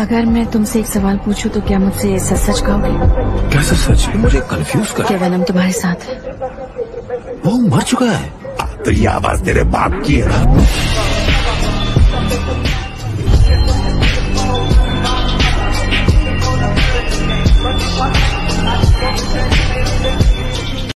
अगर मैं तुमसे एक सवाल पूछूँ तो क्या मुझसे सच सच कहोगे? कैसे सच मुझे कंफ्यूज कर क्या वनम तुम्हारे साथ है? वो मर चुका है। तो ये आवाज़ तेरे बाप की है ना?